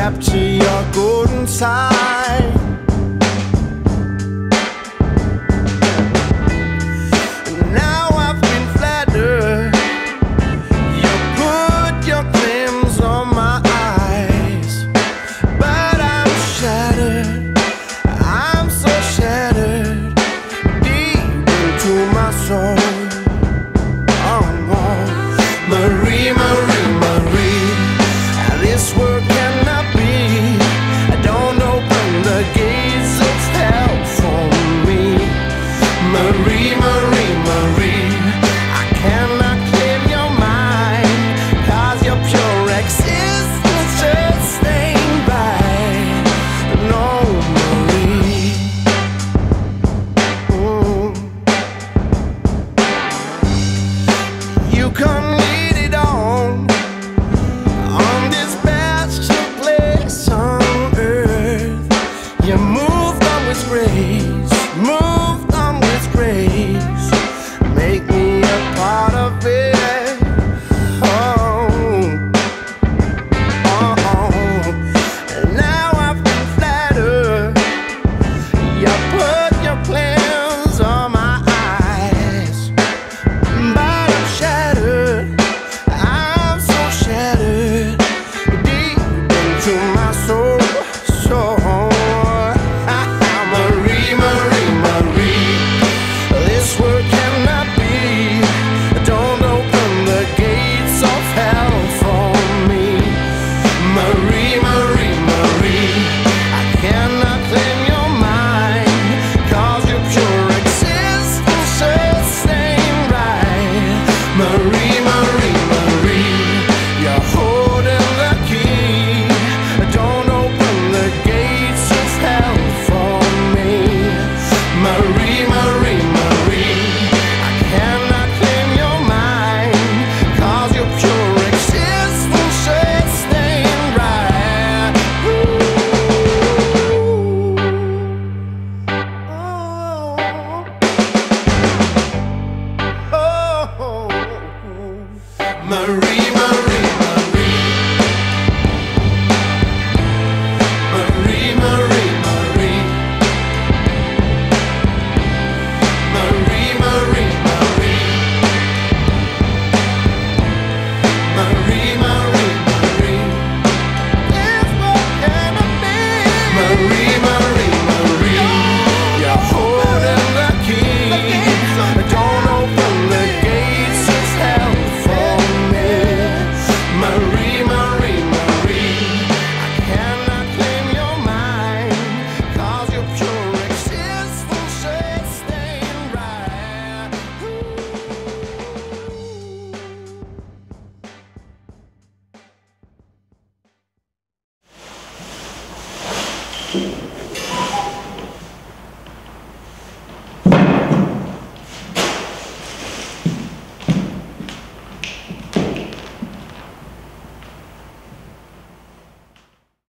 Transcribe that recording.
capture your golden time come Marie, Marie, Marie. I cannot claim your your pure existence right. Oh. Oh. oh.